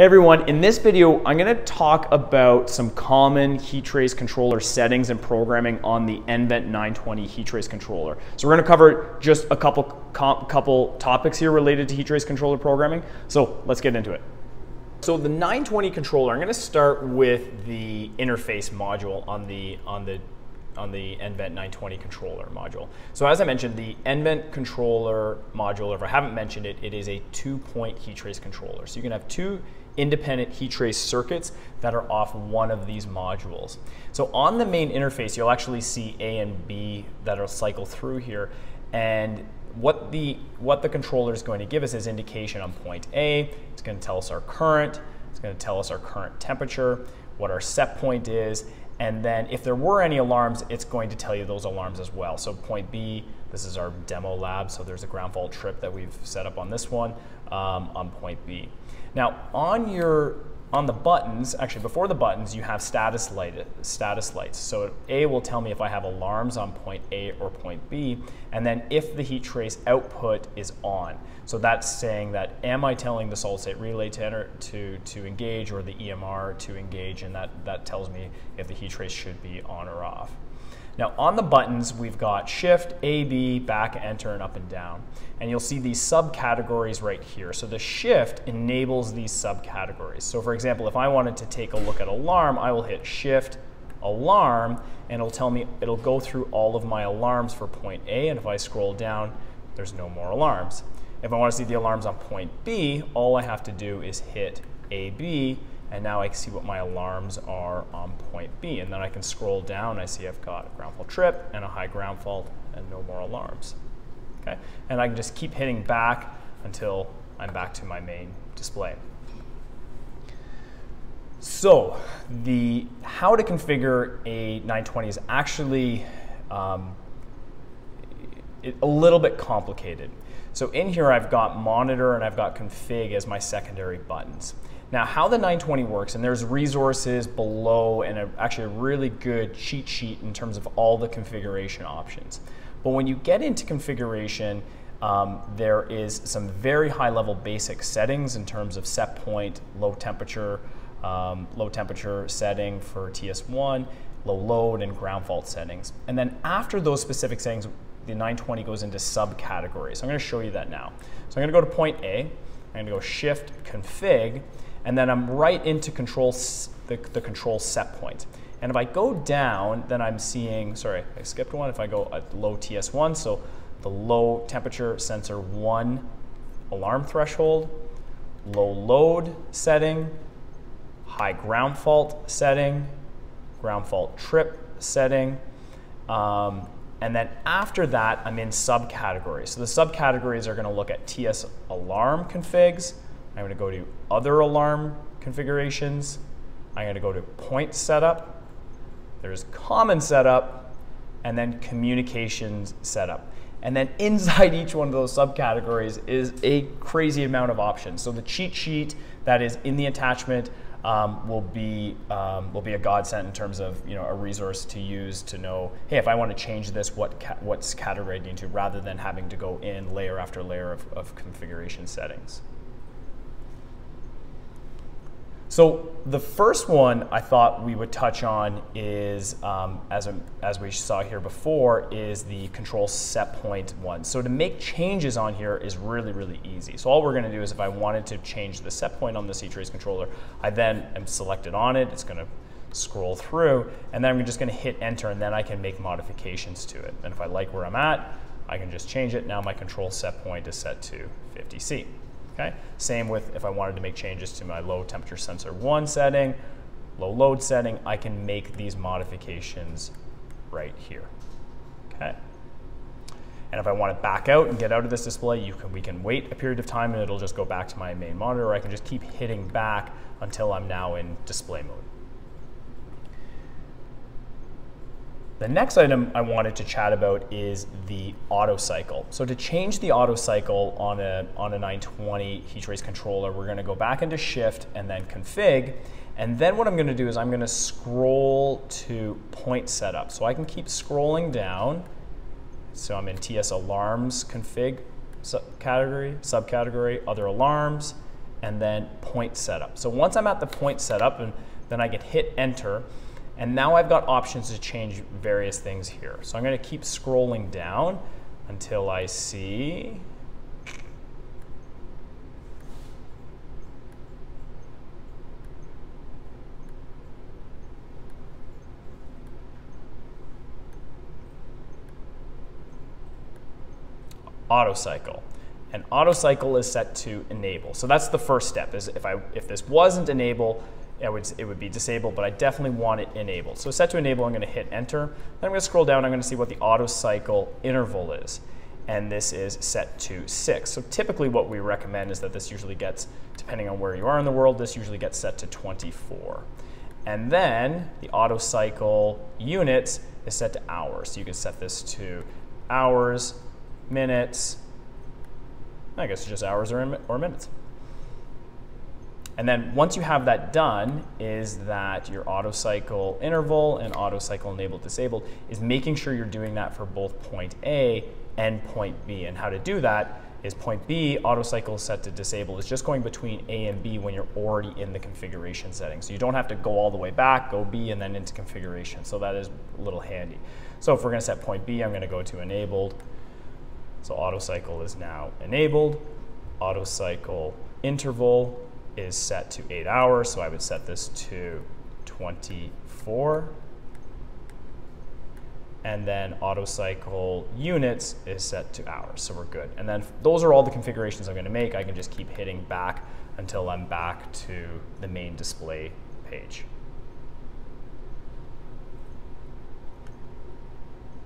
Hey everyone, in this video, I'm gonna talk about some common heat trace controller settings and programming on the nVent 920 heat trace controller. So we're gonna cover just a couple, couple topics here related to heat trace controller programming. So let's get into it. So the 920 controller, I'm gonna start with the interface module on the, on the on the nVent 920 controller module. So as I mentioned, the nVent controller module, if I haven't mentioned it, it is a two-point heat trace controller. So you can have two independent heat trace circuits that are off one of these modules. So on the main interface, you'll actually see A and B that will cycle through here. And what the, what the controller is going to give us is indication on point A. It's going to tell us our current. It's going to tell us our current temperature, what our set point is, and then if there were any alarms, it's going to tell you those alarms as well. So point B, this is our demo lab. So there's a ground fault trip that we've set up on this one um, on point B. Now on your on the buttons, actually before the buttons, you have status light, status lights. So A will tell me if I have alarms on point A or point B, and then if the heat trace output is on. So that's saying that am I telling the solid state relay to enter to, to engage or the EMR to engage, and that, that tells me if the heat trace should be on or off. Now on the buttons, we've got shift, A, B, back, enter, and up and down. And you'll see these subcategories right here. So the shift enables these subcategories. So for example, if I wanted to take a look at alarm, I will hit shift, alarm, and it'll tell me, it'll go through all of my alarms for point A, and if I scroll down, there's no more alarms. If I want to see the alarms on point B, all I have to do is hit AB, and now I can see what my alarms are on point B. And then I can scroll down, I see I've got a ground fault trip and a high ground fault and no more alarms. Okay? And I can just keep hitting back until I'm back to my main display. So the how to configure a 920 is actually um, a little bit complicated. So in here I've got monitor and I've got config as my secondary buttons. Now, how the 920 works, and there's resources below and a, actually a really good cheat sheet in terms of all the configuration options. But when you get into configuration, um, there is some very high level basic settings in terms of set point, low temperature, um, low temperature setting for TS1, low load, and ground fault settings. And then after those specific settings, the 920 goes into subcategories. So I'm going to show you that now. So I'm going to go to point A. I'm going to go Shift Config, and then I'm right into control the, the control set point. And if I go down, then I'm seeing, sorry, I skipped one. If I go at low TS1, so the low temperature sensor one alarm threshold, low load setting, high ground fault setting, ground fault trip setting, um, and then after that, I'm in subcategories. So the subcategories are gonna look at TS alarm configs, I'm going to go to other alarm configurations. I'm going to go to point setup. There's common setup and then communications setup. And then inside each one of those subcategories is a crazy amount of options. So the cheat sheet that is in the attachment um, will be um, will be a godsend in terms of you know a resource to use to know hey if I want to change this what ca what's categorized into rather than having to go in layer after layer of, of configuration settings. So the first one I thought we would touch on is, um, as, a, as we saw here before, is the control set point one. So to make changes on here is really, really easy. So all we're gonna do is if I wanted to change the set point on the C-Trace controller, I then am selected on it, it's gonna scroll through, and then I'm just gonna hit enter and then I can make modifications to it. And if I like where I'm at, I can just change it. Now my control set point is set to 50C. Okay? Same with if I wanted to make changes to my low temperature sensor one setting, low load setting, I can make these modifications right here. Okay? And if I want to back out and get out of this display, you can, we can wait a period of time and it'll just go back to my main monitor, I can just keep hitting back until I'm now in display mode. The next item I wanted to chat about is the auto cycle. So to change the auto cycle on a, on a 920 heat trace controller, we're gonna go back into shift and then config. And then what I'm gonna do is I'm gonna scroll to point setup. So I can keep scrolling down. So I'm in TS alarms config category, subcategory, other alarms. and then point setup. So once I'm at the point setup, and then I can hit enter, and now I've got options to change various things here. So I'm going to keep scrolling down until I see auto cycle. And auto cycle is set to enable. So that's the first step is if, I, if this wasn't enable, it would, it would be disabled, but I definitely want it enabled. So set to enable, I'm gonna hit enter. Then I'm gonna scroll down, I'm gonna see what the auto cycle interval is. And this is set to six. So typically what we recommend is that this usually gets, depending on where you are in the world, this usually gets set to 24. And then the auto cycle units is set to hours. So you can set this to hours, minutes, I guess just hours or, or minutes. And then once you have that done, is that your auto cycle interval and auto cycle enabled disabled is making sure you're doing that for both point A and point B. And how to do that is point B, auto cycle set to disable, is just going between A and B when you're already in the configuration settings. So you don't have to go all the way back, go B and then into configuration. So that is a little handy. So if we're gonna set point B, I'm gonna go to enabled, so auto cycle is now enabled. Auto cycle interval is set to eight hours, so I would set this to 24. And then auto cycle units is set to hours, so we're good. And then those are all the configurations I'm gonna make. I can just keep hitting back until I'm back to the main display page.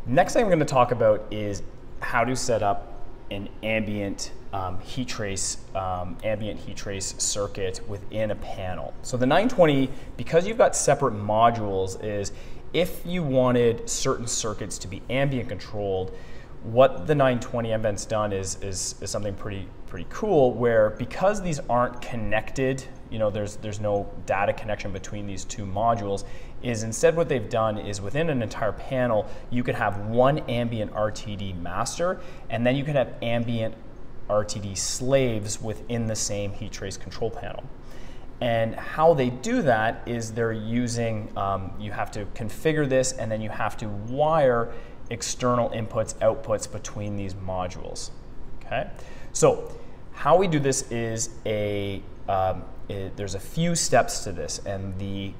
Next thing I'm gonna talk about is how to set up an ambient um, heat trace, um, ambient heat trace circuit within a panel. So the 920, because you've got separate modules, is if you wanted certain circuits to be ambient controlled, what the 920 nVent's done is, is, is something pretty, pretty cool where because these aren't connected, you know, there's, there's no data connection between these two modules, is instead what they've done is within an entire panel, you could have one ambient RTD master, and then you could have ambient RTD slaves within the same heat trace control panel. And how they do that is they're using, um, you have to configure this and then you have to wire external inputs, outputs between these modules. Okay, so how we do this is a um, it, there's a few steps to this, and the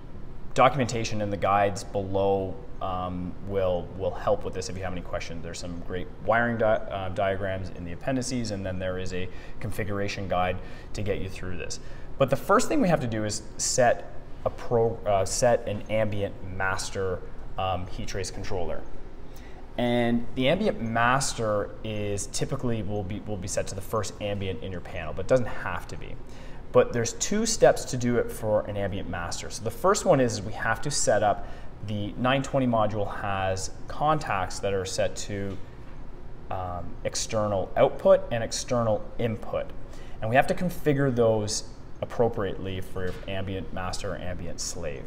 documentation and the guides below um, will will help with this if you have any questions. There's some great wiring di uh, diagrams in the appendices, and then there is a configuration guide to get you through this. But the first thing we have to do is set a pro uh, set an ambient master um, heat trace controller. And the ambient master is typically will be, will be set to the first ambient in your panel, but it doesn't have to be. But there's two steps to do it for an ambient master. So the first one is we have to set up the 920 module has contacts that are set to um, external output and external input. And we have to configure those appropriately for ambient master or ambient slave.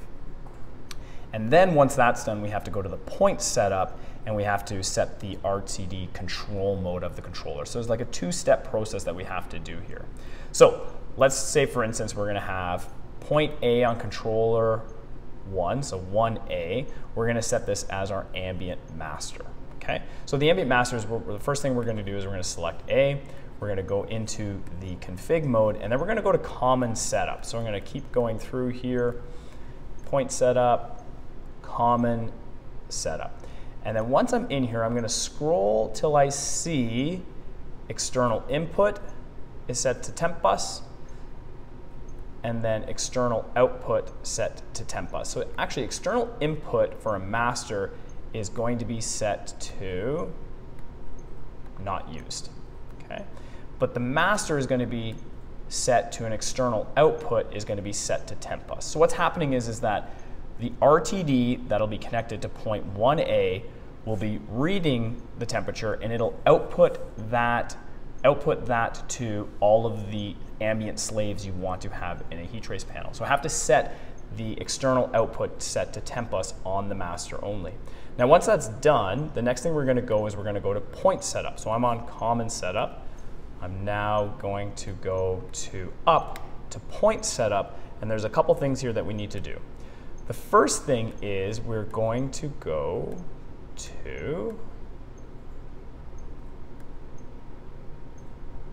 And then once that's done, we have to go to the point setup and we have to set the RTD control mode of the controller. So it's like a two-step process that we have to do here. So let's say, for instance, we're gonna have point A on controller one, so 1A. We're gonna set this as our ambient master, okay? So the ambient master is, the first thing we're gonna do is we're gonna select A, we're gonna go into the config mode, and then we're gonna go to common setup. So I'm gonna keep going through here, point setup, common setup. And then once I'm in here, I'm gonna scroll till I see external input is set to temp bus, and then external output set to temp bus. So actually external input for a master is going to be set to not used, okay? But the master is gonna be set to an external output is gonna be set to temp bus. So what's happening is, is that the RTD that'll be connected to point 1A will be reading the temperature and it'll output that output that to all of the ambient slaves you want to have in a heat trace panel. So I have to set the external output set to temp bus on the master only. Now once that's done, the next thing we're gonna go is we're gonna go to point setup. So I'm on common setup. I'm now going to go to up to point setup, and there's a couple things here that we need to do. The first thing is we're going to go to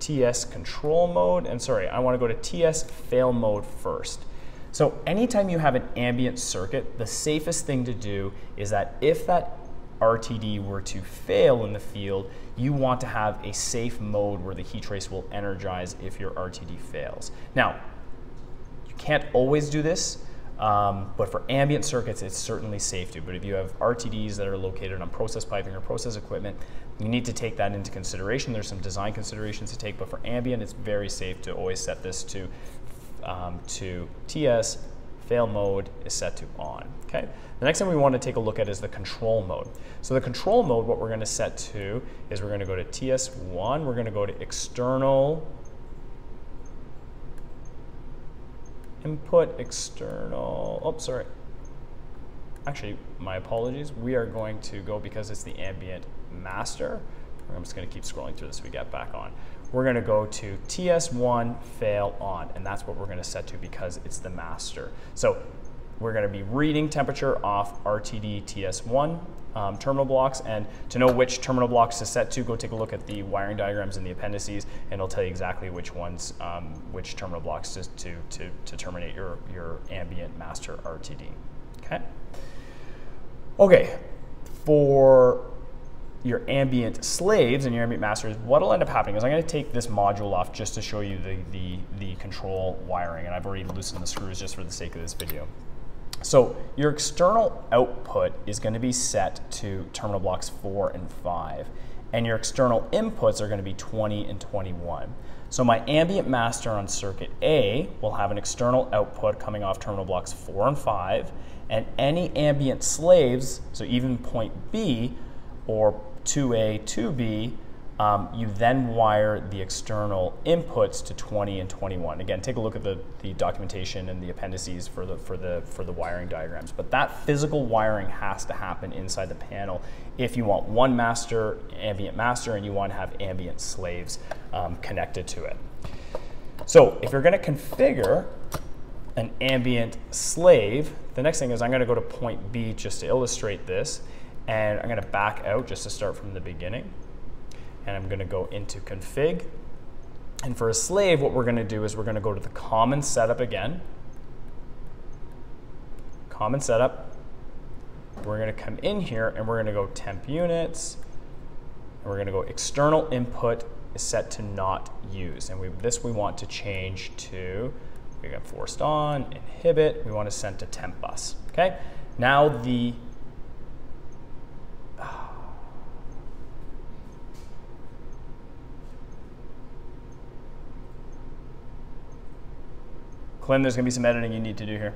TS control mode, and sorry, I wanna go to TS fail mode first. So anytime you have an ambient circuit, the safest thing to do is that if that RTD were to fail in the field, you want to have a safe mode where the heat trace will energize if your RTD fails. Now, you can't always do this, um, but for ambient circuits, it's certainly safe to. But if you have RTDs that are located on process piping or process equipment, you need to take that into consideration. There's some design considerations to take, but for ambient, it's very safe to always set this to, um, to TS, fail mode is set to on, okay? The next thing we want to take a look at is the control mode. So the control mode, what we're going to set to is we're going to go to TS1, we're going to go to external input external, oh, sorry. Actually, my apologies. We are going to go because it's the ambient master. I'm just gonna keep scrolling through this so we get back on. We're gonna go to TS1 fail on, and that's what we're gonna set to because it's the master. So we're gonna be reading temperature off RTD TS1 um, terminal blocks. And to know which terminal blocks to set to, go take a look at the wiring diagrams in the appendices, and it'll tell you exactly which ones, um, which terminal blocks to, to, to, to terminate your, your ambient master RTD. Okay. Okay, for your ambient slaves and your ambient masters, what'll end up happening is I'm going to take this module off just to show you the, the, the control wiring, and I've already loosened the screws just for the sake of this video. So your external output is going to be set to terminal blocks 4 and 5, and your external inputs are going to be 20 and 21. So my ambient master on circuit A will have an external output coming off terminal blocks 4 and 5, and any ambient slaves, so even point B or 2A, 2B, um, you then wire the external inputs to 20 and 21. Again, take a look at the, the documentation and the appendices for the, for, the, for the wiring diagrams. But that physical wiring has to happen inside the panel if you want one master, ambient master, and you want to have ambient slaves um, connected to it. So if you're going to configure an ambient slave, the next thing is I'm going to go to point B just to illustrate this. And I'm going to back out just to start from the beginning and I'm going to go into config. And for a slave, what we're going to do is we're going to go to the common setup again. Common setup. We're going to come in here and we're going to go temp units. And we're going to go external input is set to not use. And we, this we want to change to, we got forced on, inhibit, we want to send to temp bus. Okay? Now the Clem, there's gonna be some editing you need to do here.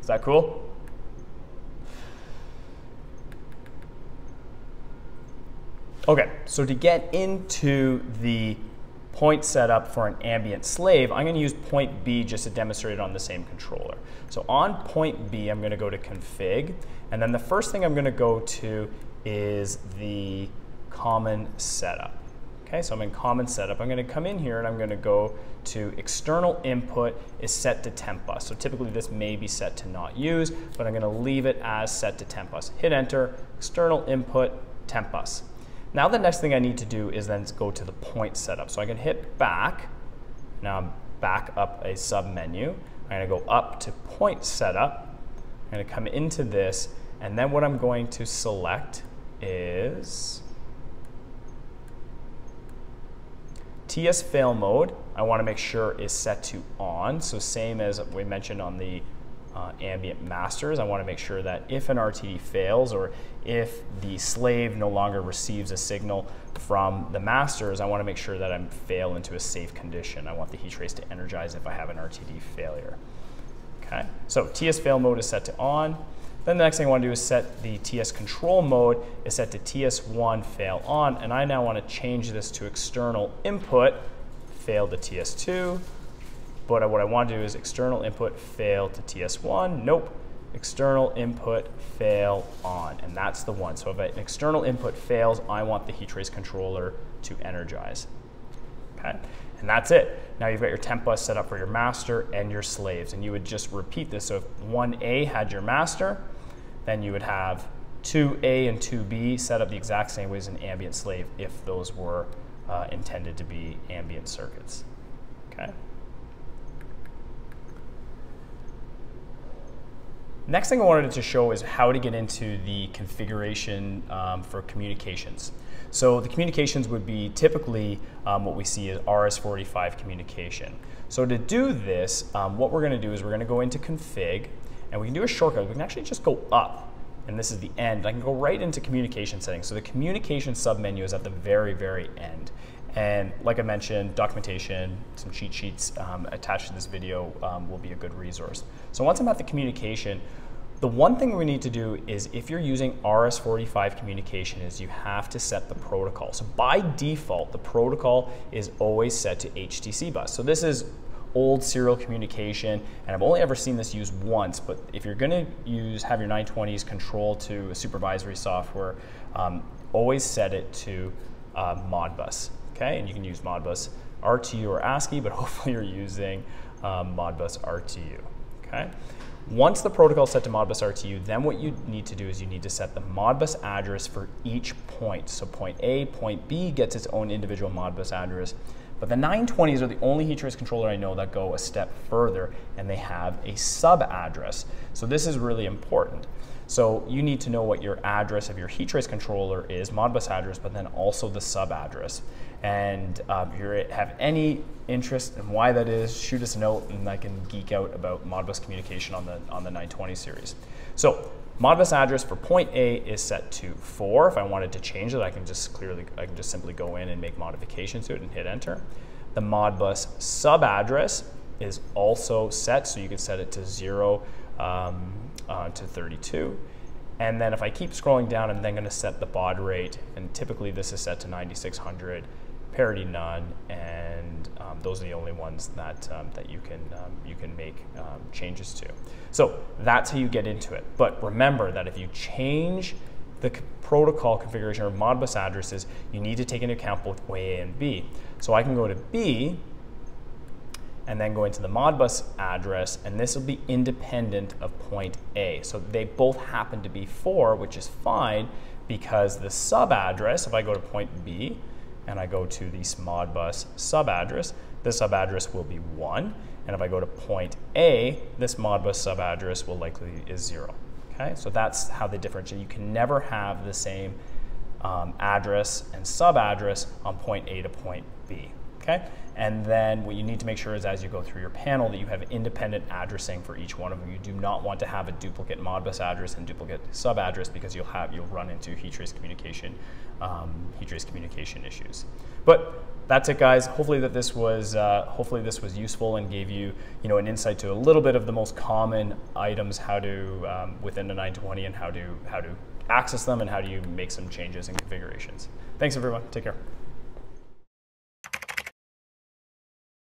Is that cool? Okay, so to get into the point setup for an ambient slave, I'm gonna use point B just to demonstrate it on the same controller. So on point B, I'm gonna go to config, and then the first thing I'm gonna go to is the common setup. Okay, so I'm in common setup. I'm gonna come in here and I'm gonna go to external input is set to temp bus. So typically this may be set to not use, but I'm gonna leave it as set to temp bus. Hit enter, external input, temp bus. Now the next thing I need to do is then go to the point setup. So I can hit back, now I'm back up a sub menu. I'm gonna go up to point setup. I'm gonna come into this, and then what I'm going to select is TS fail mode, I want to make sure is set to on. So same as we mentioned on the uh, ambient masters, I want to make sure that if an RTD fails or if the slave no longer receives a signal from the masters, I want to make sure that I'm fail into a safe condition. I want the heat trace to energize if I have an RTD failure. Okay, so TS fail mode is set to on. Then the next thing I want to do is set the TS control mode is set to TS1 fail on, and I now want to change this to external input, fail to TS2, but what I want to do is external input fail to TS1, nope, external input fail on, and that's the one. So if an external input fails, I want the heat trace controller to energize. Okay. And that's it. Now you've got your temp bus set up for your master and your slaves. And you would just repeat this. So if 1A had your master, then you would have 2A and 2B set up the exact same way as an ambient slave if those were uh, intended to be ambient circuits. Okay. Next thing I wanted to show is how to get into the configuration um, for communications. So the communications would be typically um, what we see as RS-485 communication. So to do this, um, what we're going to do is we're going to go into config, and we can do a shortcut. We can actually just go up, and this is the end. I can go right into communication settings. So the communication submenu is at the very, very end. And like I mentioned, documentation, some cheat sheets um, attached to this video um, will be a good resource. So once I'm at the communication, the one thing we need to do is if you're using RS-485 communication is you have to set the protocol. So by default, the protocol is always set to HTC bus. So this is old serial communication, and I've only ever seen this used once, but if you're gonna use, have your 920s control to a supervisory software, um, always set it to uh, Modbus, okay? And you can use Modbus RTU or ASCII, but hopefully you're using um, Modbus RTU, okay? Once the protocol is set to Modbus RTU, then what you need to do is you need to set the Modbus address for each point. So point A, point B gets its own individual Modbus address. But the 920s are the only heat trace controller I know that go a step further and they have a sub address. So this is really important. So you need to know what your address of your heat trace controller is, Modbus address, but then also the sub address. And um, if you have any interest in why that is, shoot us a note and I can geek out about Modbus communication on the, on the 920 series. So Modbus address for point A is set to four. If I wanted to change it, I can just clearly, I can just simply go in and make modifications to it and hit enter. The Modbus sub address is also set, so you can set it to zero um, uh, to 32. And then if I keep scrolling down, I'm then gonna set the baud rate, and typically this is set to 9600 parity none, and um, those are the only ones that, um, that you can, um, you can make um, changes to. So that's how you get into it. But remember that if you change the protocol configuration or Modbus addresses, you need to take into account both way A and B. So I can go to B and then go into the Modbus address, and this will be independent of point A. So they both happen to be 4, which is fine because the sub address, if I go to point B, and I go to the Modbus subaddress, this subaddress will be 1. And if I go to point A, this Modbus subaddress will likely is 0. Okay, so that's how they differentiate. You can never have the same um, address and subaddress on point A to point B. Okay, and then what you need to make sure is as you go through your panel that you have independent addressing for each one of them. You do not want to have a duplicate Modbus address and duplicate sub address because you'll have you'll run into heat trace communication um, heat trace communication issues. But that's it, guys. Hopefully that this was uh, hopefully this was useful and gave you you know an insight to a little bit of the most common items how to um, within the 920 and how to how to access them and how do you make some changes and configurations. Thanks everyone. Take care.